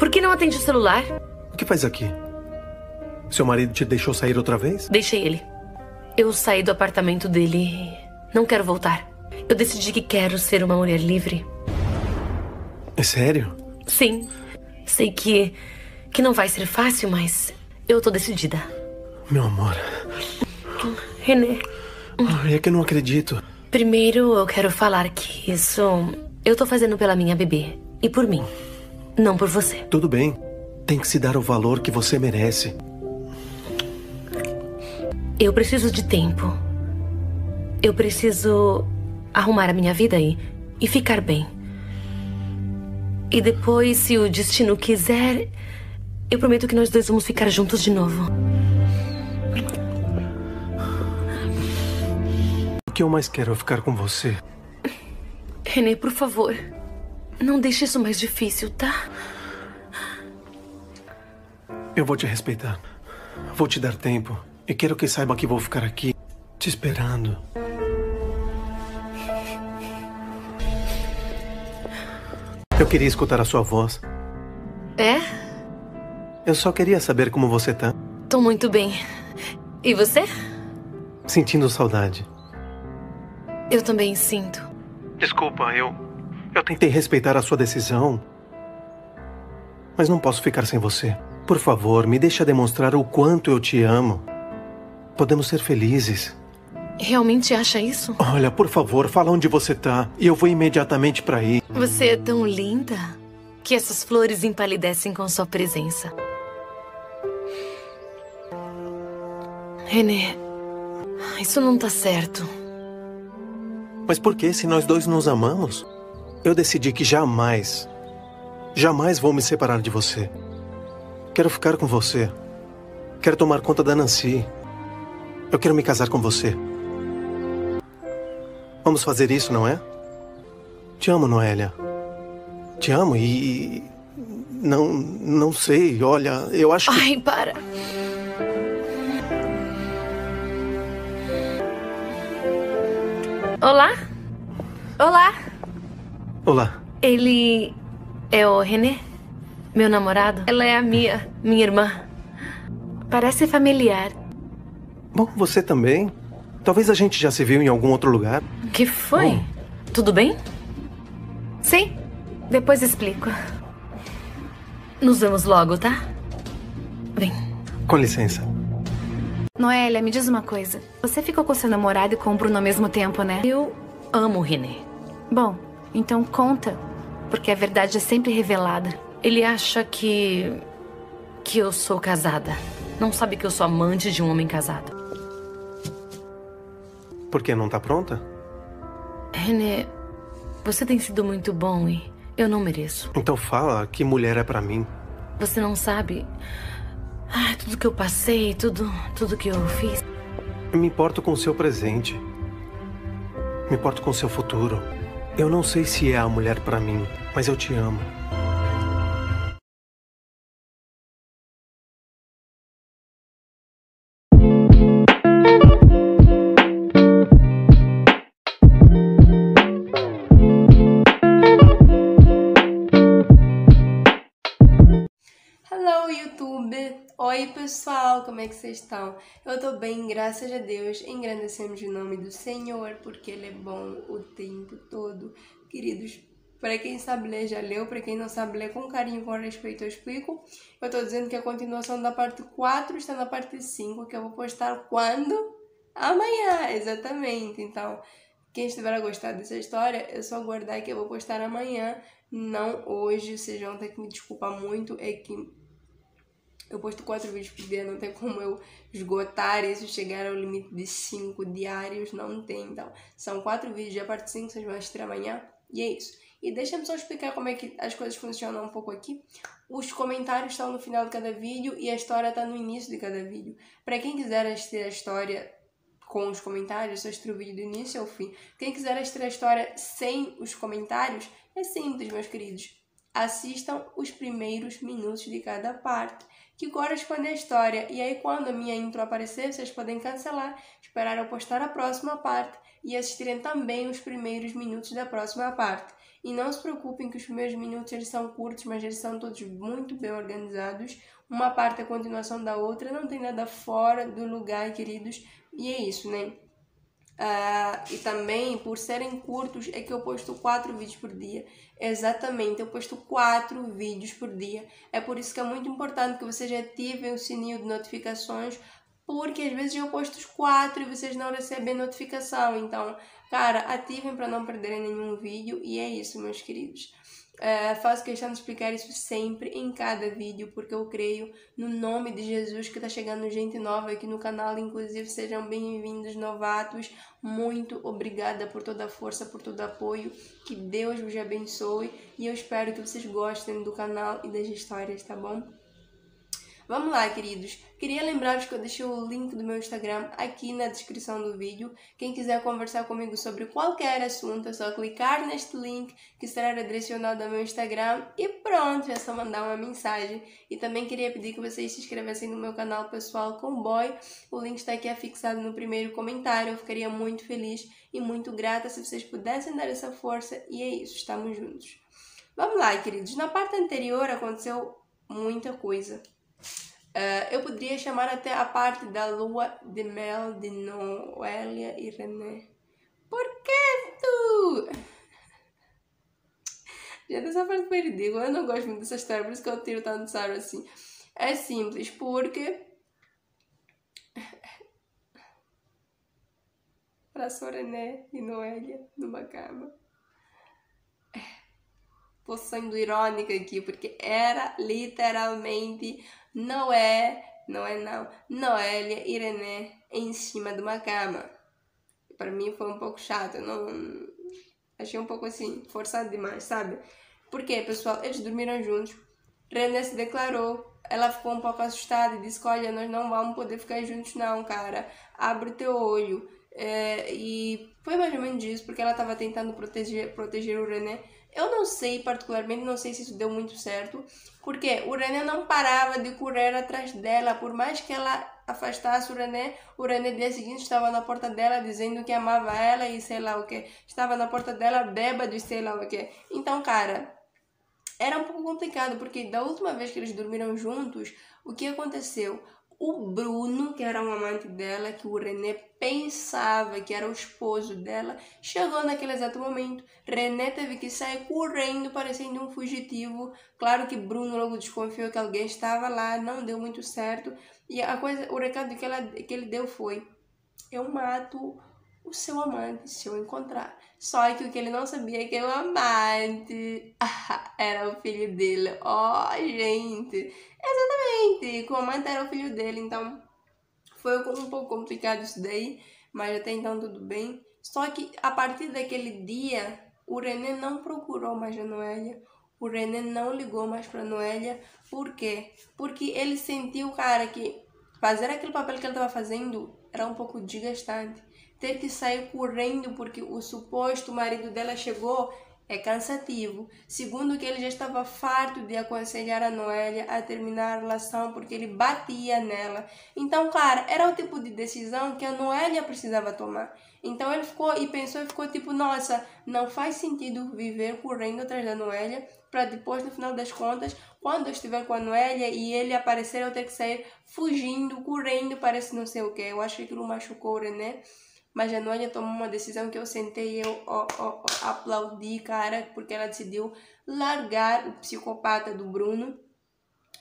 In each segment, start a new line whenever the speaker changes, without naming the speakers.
Por que não atende o celular?
O que faz aqui? Seu marido te deixou sair outra vez?
Deixei ele. Eu saí do apartamento dele e não quero voltar. Eu decidi que quero ser uma mulher livre.
É sério?
Sim. Sei que que não vai ser fácil, mas eu tô decidida.
Meu amor.
René.
Ai, é que eu não acredito.
Primeiro, eu quero falar que isso eu tô fazendo pela minha bebê e por mim, não por você.
Tudo bem. Tem que se dar o valor que você merece.
Eu preciso de tempo. Eu preciso arrumar a minha vida aí e ficar bem. E depois, se o destino quiser, eu prometo que nós dois vamos ficar juntos de novo.
O que eu mais quero é ficar com você.
René, por favor, não deixe isso mais difícil, tá?
Eu vou te respeitar. Vou te dar tempo. E quero que saiba que vou ficar aqui, te esperando. Eu queria escutar a sua voz.
É?
Eu só queria saber como você tá.
Tô muito bem. E você?
Sentindo saudade.
Eu também sinto.
Desculpa, eu. Eu tentei respeitar a sua decisão. Mas não posso ficar sem você. Por favor, me deixa demonstrar o quanto eu te amo. Podemos ser felizes.
Realmente acha isso?
Olha, por favor, fala onde você tá e eu vou imediatamente para aí.
Você é tão linda que essas flores empalidecem com sua presença. René, isso não tá certo.
Mas por que, se nós dois nos amamos? Eu decidi que jamais, jamais vou me separar de você. Quero ficar com você. Quero tomar conta da Nancy. Eu quero me casar com você. Vamos fazer isso, não é? Te amo, Noélia. Te amo e. Não. Não sei. Olha, eu acho que.
Ai, para. Olá? Olá.
Olá.
Ele é o René? Meu namorado? Ela é a Mia, minha irmã. Parece familiar.
Bom, você também. Talvez a gente já se viu em algum outro lugar.
Que foi? Tudo bem? Sim. Depois explico. Nos vemos logo, tá? Vem.
Com licença.
Noélia, me diz uma coisa. Você ficou com seu namorado e com o Bruno ao mesmo tempo, né?
Eu amo o René.
Bom, então conta. Porque a verdade é sempre revelada.
Ele acha que. que eu sou casada. Não sabe que eu sou amante de um homem casado.
Por que não tá pronta?
René, você tem sido muito bom e eu não mereço.
Então fala que mulher é pra mim.
Você não sabe. Ah, tudo que eu passei, tudo, tudo que eu fiz.
Eu me importo com o seu presente. Me importo com o seu futuro. Eu não sei se é a mulher pra mim, mas eu te amo.
Como é que vocês estão? Eu tô bem, graças a Deus. Engrandecemos o nome do Senhor, porque Ele é bom o tempo todo. Queridos, para quem sabe ler, já leu. Para quem não sabe ler, com carinho, com respeito, eu explico. Eu tô dizendo que a continuação da parte 4 está na parte 5, que eu vou postar quando? Amanhã, exatamente. Então, quem estiver a gostar dessa história, é só aguardar que eu vou postar amanhã, não hoje. Vocês vão ter que me desculpar muito, é que eu posto quatro vídeos por dia, não tem como eu esgotar isso, chegar ao limite de cinco diários, não tem. Então, são quatro vídeos, já parte 5, vocês vão assistir amanhã, e é isso. E deixa-me só explicar como é que as coisas funcionam um pouco aqui. Os comentários estão no final de cada vídeo e a história está no início de cada vídeo. Para quem quiser assistir a história com os comentários, só assistir o vídeo do início ao fim. Quem quiser assistir a história sem os comentários, é simples, meus queridos. Assistam os primeiros minutos de cada parte que corresponde à história. E aí, quando a minha intro aparecer, vocês podem cancelar, esperar eu postar a próxima parte e assistirem também os primeiros minutos da próxima parte. E não se preocupem que os primeiros minutos eles são curtos, mas eles são todos muito bem organizados. Uma parte é a continuação da outra, não tem nada fora do lugar, queridos. E é isso, né? Uh, e também, por serem curtos, é que eu posto quatro vídeos por dia. Exatamente, eu posto quatro vídeos por dia. É por isso que é muito importante que vocês ativem o sininho de notificações, porque às vezes eu posto os quatro e vocês não recebem notificação. Então, cara, ativem para não perderem nenhum vídeo. E é isso, meus queridos. Uh, faço questão de explicar isso sempre em cada vídeo, porque eu creio no nome de Jesus que está chegando gente nova aqui no canal. Inclusive, sejam bem-vindos, novatos. Muito obrigada por toda a força, por todo o apoio. Que Deus vos abençoe e eu espero que vocês gostem do canal e das histórias, tá bom? Vamos lá, queridos. Queria lembrar-vos que eu deixei o link do meu Instagram aqui na descrição do vídeo. Quem quiser conversar comigo sobre qualquer assunto, é só clicar neste link que será redirecionado ao meu Instagram e pronto, é só mandar uma mensagem. E também queria pedir que vocês se inscrevessem no meu canal pessoal Comboy. O link está aqui afixado no primeiro comentário. Eu ficaria muito feliz e muito grata se vocês pudessem dar essa força. E é isso, estamos juntos. Vamos lá, queridos. Na parte anterior aconteceu muita coisa. Uh, eu poderia chamar até a parte da lua de mel de Noélia e René. Por que tu? Já dessa parte foi ridícula. Eu não gosto muito dessa história, por isso que eu tiro tanto sarro assim. É simples, porque. Passou René e Noélia numa cama. Tô sendo irônica aqui, porque era literalmente Noé, não é não, Noélia René em cima de uma cama. Para mim foi um pouco chato, não achei um pouco assim, forçado demais, sabe? Porque, pessoal, eles dormiram juntos. René se declarou, ela ficou um pouco assustada e disse: Olha, nós não vamos poder ficar juntos, não, cara. Abre teu olho. É, e foi mais ou menos isso, porque ela estava tentando proteger, proteger o René eu não sei, particularmente, não sei se isso deu muito certo, porque o René não parava de correr atrás dela, por mais que ela afastasse o René, o René dia seguinte estava na porta dela dizendo que amava ela e sei lá o que, estava na porta dela bêbado e sei lá o que. Então, cara, era um pouco complicado, porque da última vez que eles dormiram juntos, o que aconteceu? O Bruno, que era um amante dela, que o René pensava que era o esposo dela, chegou naquele exato momento. René teve que sair correndo, parecendo um fugitivo. Claro que Bruno logo desconfiou que alguém estava lá, não deu muito certo. E a coisa, o recado que, ela, que ele deu foi: Eu mato o seu amante se eu encontrar. Só que o que ele não sabia é que o amante era o filho dele. Ó, oh, gente! Exatamente! O amante era o filho dele, então foi um pouco complicado isso daí, mas até então tudo bem. Só que a partir daquele dia, o René não procurou mais a Noélia. O René não ligou mais para Noélia. Por quê? Porque ele sentiu, cara, que fazer aquele papel que ele estava fazendo era um pouco desgastante ter que sair correndo porque o suposto marido dela chegou é cansativo. Segundo que ele já estava farto de aconselhar a Noélia a terminar a relação porque ele batia nela. Então, cara, era o tipo de decisão que a Noélia precisava tomar. Então ele ficou e pensou e ficou tipo, nossa, não faz sentido viver correndo atrás da Noélia para depois, no final das contas, quando eu estiver com a Noélia e ele aparecer, eu ter que sair fugindo, correndo, parece não sei o que. Eu acho que aquilo machucou o René. Mas a Noênia tomou uma decisão que eu sentei e eu aplaudi, cara, porque ela decidiu largar o psicopata do Bruno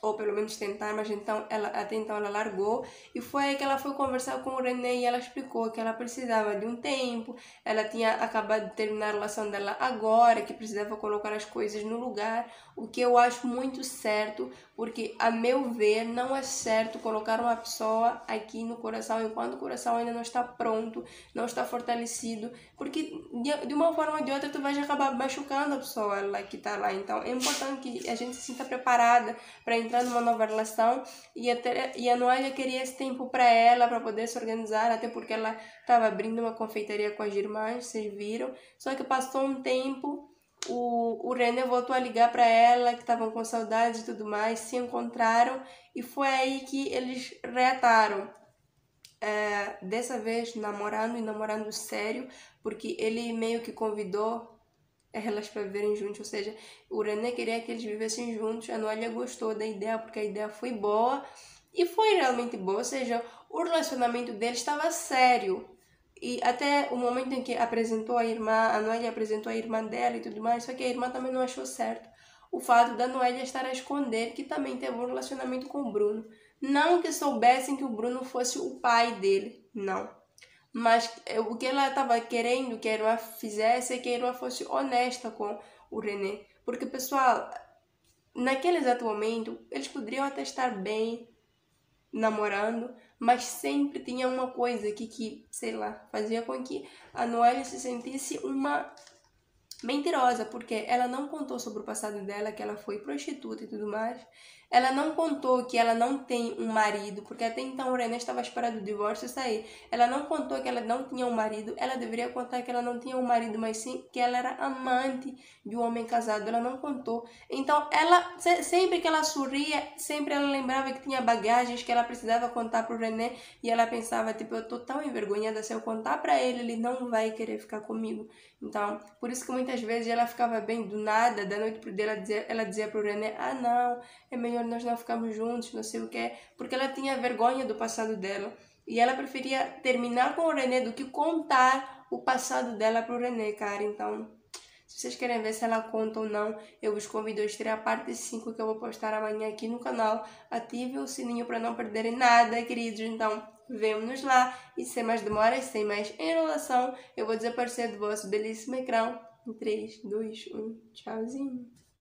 ou pelo menos tentar, mas então ela, até então ela largou. E foi aí que ela foi conversar com o René e ela explicou que ela precisava de um tempo, ela tinha acabado de terminar a relação dela agora, que precisava colocar as coisas no lugar, o que eu acho muito certo, porque a meu ver não é certo colocar uma pessoa aqui no coração enquanto o coração ainda não está pronto, não está fortalecido, porque de uma forma ou de outra tu vai acabar machucando a pessoa que está lá, então é importante que a gente se sinta preparada para entrar numa nova relação e, até, e a Noelia queria esse tempo para ela, para poder se organizar, até porque ela estava abrindo uma confeitaria com as irmãs, vocês viram. Só que passou um tempo, o, o René voltou a ligar para ela, que estavam com saudade e tudo mais, se encontraram e foi aí que eles reataram. É, dessa vez namorando e namorando sério, porque ele meio que convidou elas para viverem juntos, ou seja, René queria que eles vivessem juntos, a Noelia gostou da ideia porque a ideia foi boa e foi realmente boa, ou seja, o relacionamento deles estava sério. E até o momento em que apresentou a irmã, a Noelia apresentou a irmã dela e tudo mais, só que a irmã também não achou certo o fato da Noelia estar a esconder que também teve um relacionamento com o Bruno. Não que soubessem que o Bruno fosse o pai dele, não. Mas o que ela estava querendo que a irmã fizesse é que a irmã fosse honesta com o René. Porque, pessoal, naquele exato momento, eles poderiam até estar bem namorando, mas sempre tinha uma coisa que, que sei lá, fazia com que a Noélia se sentisse uma mentirosa, porque ela não contou sobre o passado dela, que ela foi prostituta e tudo mais. Ela não contou que ela não tem um marido, porque até então o René estava esperando o divórcio sair. Ela não contou que ela não tinha um marido. Ela deveria contar que ela não tinha um marido, mas sim que ela era amante de um homem casado. Ela não contou. Então, ela sempre que ela sorria, sempre ela lembrava que tinha bagagens que ela precisava contar pro René e ela pensava tipo, eu tô tão envergonhada se eu contar para ele, ele não vai querer ficar comigo. Então, por isso que muitas vezes ela ficava bem do nada, da noite pro dia, ela dizia, ela dizia pro René: "Ah, não, é melhor nós não ficarmos juntos, não sei o que, porque ela tinha vergonha do passado dela. E ela preferia terminar com o René do que contar o passado dela pro René, cara. Então, se vocês querem ver se ela conta ou não, eu vos convido a estrear a parte 5 que eu vou postar amanhã aqui no canal. Ative o sininho para não perderem nada, queridos. Então, vemo-nos lá. E sem mais demoras, sem mais enrolação, eu vou desaparecer do vosso belíssimo ecrã. Em 3, 2, 1, tchauzinho.